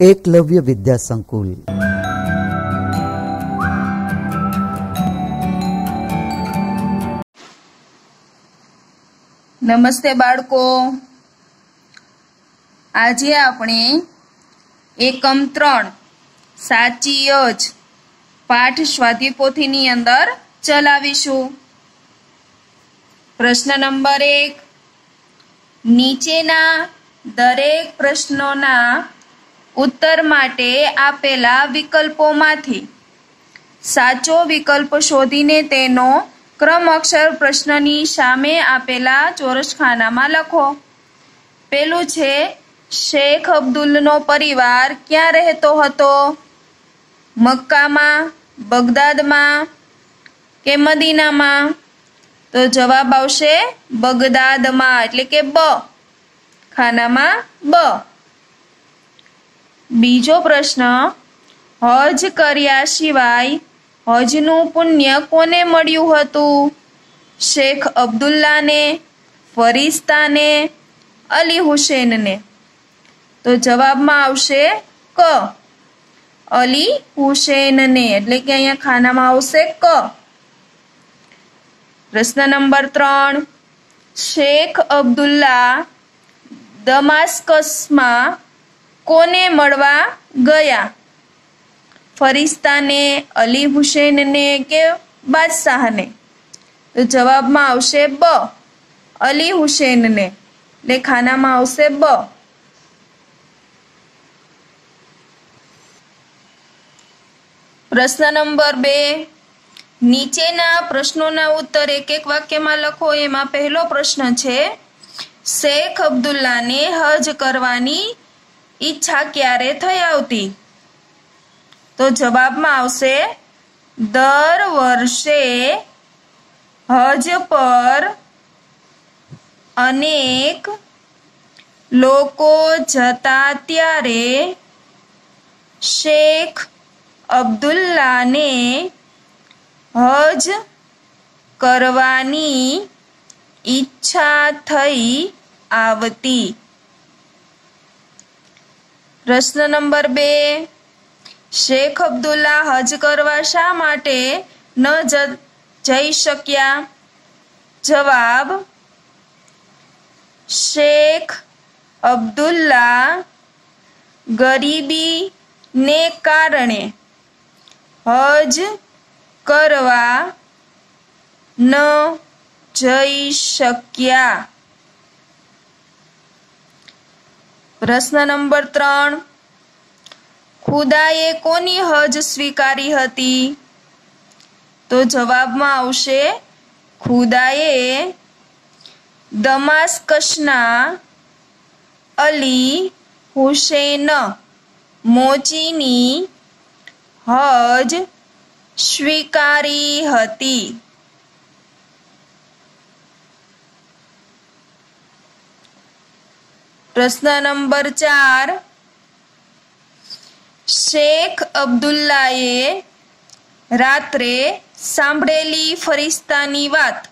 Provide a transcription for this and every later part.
એકલવ્ય વિદ્યા સંકુલ નમસ્તે બાળકો. આજે આપણે એકમ ત્રણ, સાચી જ પાઠ સ્વાધ્યાયપોથીની અંદર ચલાવીશું. પ્રશ્ન નંબર એક, નીચેના દરેક પ્રશ્નોના ઉત્તર માટે આપેલા વિકલ્પોમાંથી સાચો વિકલ્પ શોધીને તેનો ક્રમ અક્ષર પ્રશ્નની સામે આપેલા ચોરસખાનામાં લખો. પેલું છે, શેખ અબ્દુલનો પરિવાર ક્યાં રહેતો હતો? મક્કામાં, બગદાદમાં કે મદીનામાં? તો જવાબ આવશે, બગદાદમાં. એટલે કે બ. ખાનામાં બ. બીજો પ્રશ્ન, હજ કર્યા સિવાય હજનું પુણ્ય કોને મળ્યું હતું? શેખ અબ્દુલ્લાને, ફરિસ્તાને, અલી હુસેનને? તો જવાબમાં આવશે ક. અલી હુસેનને. એટલે કે અહીંયા ખાનામાં આવશે ક. પ્રશ્ન નંબર ત્રણ, શેખ અબ્દુલ્લા દમાસ્કસમાં કોને મળવા ગયા? ફરિસ્તાને, અલી હુસેનને કે બાદશાહને? તો જવાબમાં આવશે બ. અલી હુસેનને. એટલે ખાનામાં આવશે બ. પ્રશ્ન નંબર બે. નીચેના પ્રશ્નોના ઉત્તર એક એક વાક્યમાં લખો. એમાં પહેલો પ્રશ્ન છે, શેખ અબ્દુલ્લાને હજ કરવાની ઈચ્છા ક્યારે થઈ આવતી? તો જવાબમાં આવશે, દર વર્ષે હજ પર અનેક લોકો જતા ત્યારે શેખ અબ્દુલ્લાને હજ કરવાની ઈચ્છા થઈ આવતી. પ્રશ્ન નંબર બે. શેખ અબ્દુલ્લા હજ કરવા શા માટે ન જઈ શક્યા? જવાબ, શેખ અબ્દુલ્લા ગરીબી ને કારણે હજ કરવા ન જઈ શક્યા. પ્રશ્ન નંબર ત્રણ. ખુદાએ કોની હજ સ્વીકારી હતી? તો જવાબમાં આવશે, ખુદાએ દમાસ્કસના અલી હુસેન મોચીની હજ સ્વીકારી હતી. પ્રશ્ન નંબર ચાર. શેખ અબ્દુલ્લાએ રાત્રે સાંભળેલી ફરિસ્તાની વાત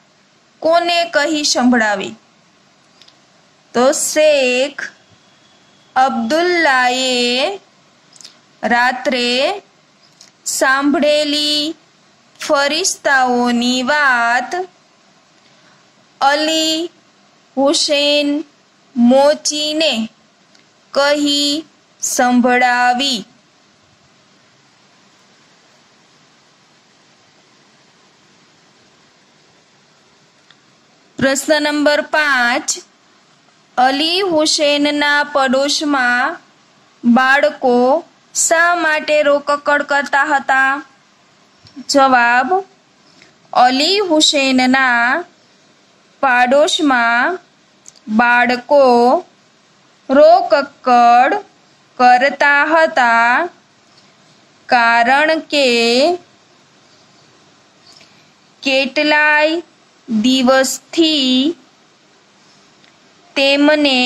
કોને કહી સંભળાવી? તો શેખ અબ્દુલ્લાએ રાત્રે સાંભળેલી ફરિસ્તાઓની વાત અલી હુસેન મોચીને કહી સંભળાવી. પ્રશ્ન નંબર પાંચ. અલી હુસેનના પડોશમાં બાળકો શા માટે રોકકડ કરતા હતા? જવાબ, અલી હુસેનના પાડોશમાં બાળકો રોકકડ કરતા હતા કારણ કે કેટલાય દિવસથી તેમને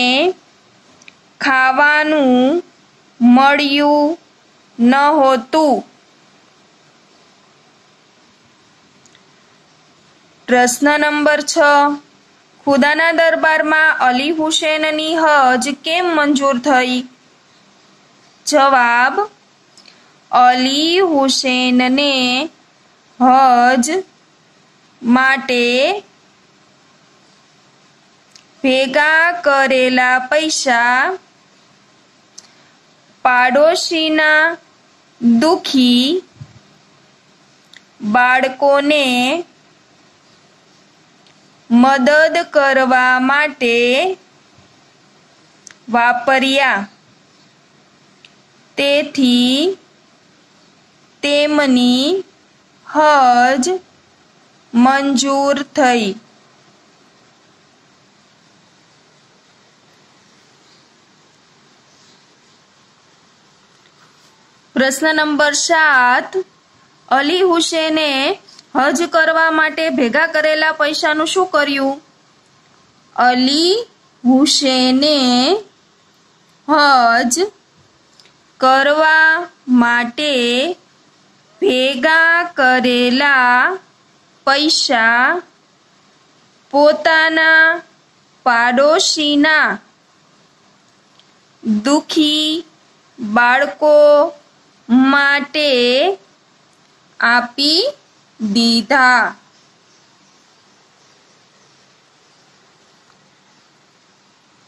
ખાવાનું મળ્યું નહોતું. પ્રશ્ન નંબર છ. ખુદાના દરબારમાં અલી હુસેનની હજ કેમ મંજૂર થઈ? જવાબ, અલી હુસેનને હજ માટે ભેગા કરેલા પૈસા પાડોશીના દુખી બાળકોને મદદ કરવા માટે વાપર્યા. તેથી તેમની હજ મંજૂર થઈ. પ્રશ્ન નંબર સાત અલી હુસેને હજ કરવા માટે ભેગા કરેલા પૈસાનું શું કર્યું? અલી હુસેને હજ કરવા માટે ભેગા કરેલા પૈસા પોતાના પાડોશીના દુખી બાળકો માટે આપી દીધા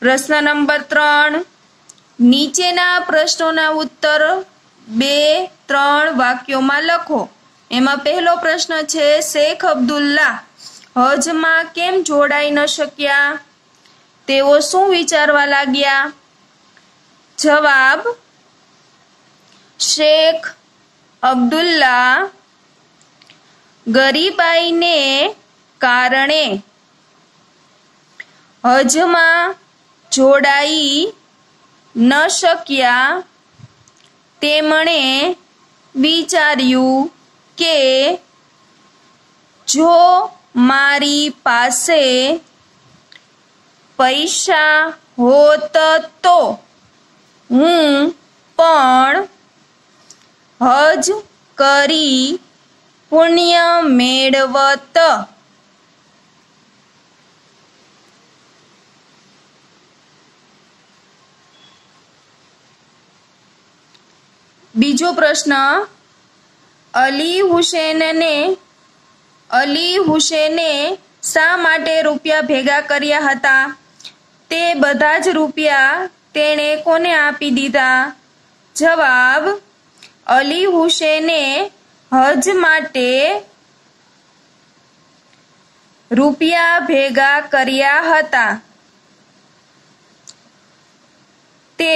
પ્રશ્ન નંબર ત્રણ. નીચેના પ્રશ્નોના ઉત્તર બે, ત્રણ વાક્યોમાં લખો. એમાં પહેલો પ્રશ્ન છે, શેખ અબ્દુલ્લા, હજમાં કેમ જોડાઈ ન શક્યા? તેઓ શું વિચારવા લાગ્યા? જવાબ, શેખ અબ્દુલ્લા ગરીબાઈને કારણે હજમાં જોડાઈ ન શક્યા તેમણે વિચાર્યું કે જો મારી પાસે પૈસા હોત તો હું પણ હજ કરી પુણ્ય મેળવત. બીજો પ્રશ્ન, અલી હુસેનને, અલી હુસેને શા માટે રૂપિયા ભેગા કર્યા હતા? તે બધા જ રૂપિયા તેણે કોને આપી દીધા? જવાબ, અલી હુસેને હજ માટે રૂપિયા ભેગા કર્યા હતા. તે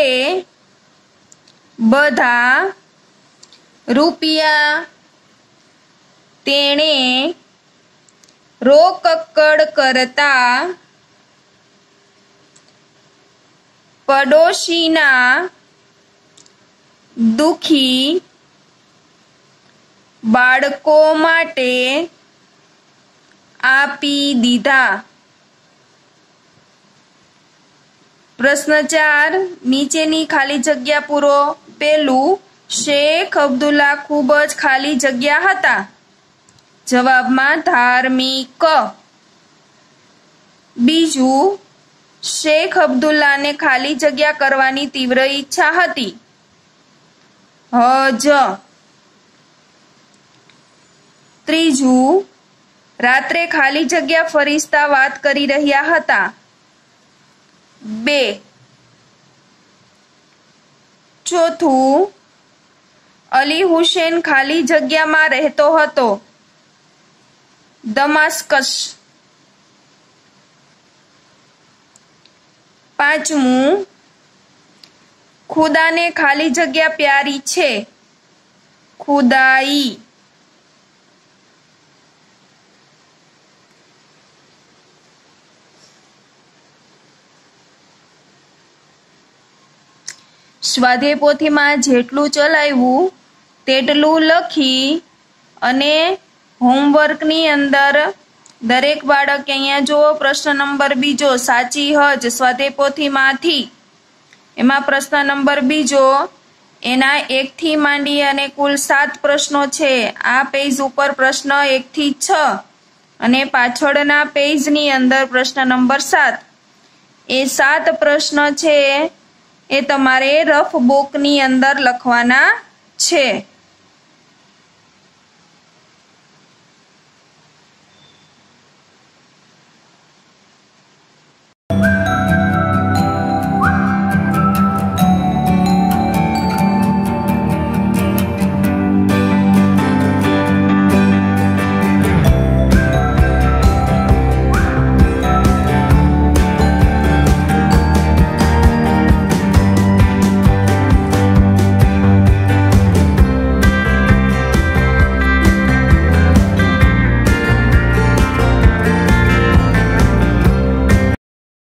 બધા રૂપિયા તેણે રોકકડ કરતા પડોશીના દુખી બાળકો માટે આપી દીધા. પ્રશ્ન ચાર, નીચેની ખાલી જગ્યા પૂરો. પેલું, શેખ અબ્દુલ્લા ખૂબ જ ખાલી જગ્યા હતા. જવાબમાં ધાર્મિક. બીજું, શેખ અબ્દુલ્લાને ખાલી જગ્યા કરવાની તીવ્ર ઈચ્છા હતી. હજ. ત્રીજું, રાત્રે ખાલી જગ્યા ફરિસ્તા વાત કરી રહ્યા હતા. બે. ચોથું, અલી હુસેન ખાલી જગ્યામાં રહેતો હતો. દમાસ્કસ. પાંચમું, ખુદાને ખાલી જગ્યા પ્યારી છે. ખુદાઈ. સ્વાધ્યાય પોથીમાં જેટલું ચલાવ્યું, તેટલું લખી અને હોમવર્કની અંદર દરેક બાળકે અહીંયા જુઓ, પ્રશ્ન નંબર બીજો, સાચી હજ સ્વાધ્યાય પોથીમાંથી એમાં પ્રશ્ન નંબર બીજો, એના એકથી માંડી અને કુલ સાત પ્રશ્નો છે. આ પેજ ઉપર પ્રશ્ન એકથી છ અને પાછળના પેજની અંદર પ્રશ્ન નંબર સાત. એ સાત પ્રશ્ન છે એ તમારે રફ બુકની અંદર લખવાના છે.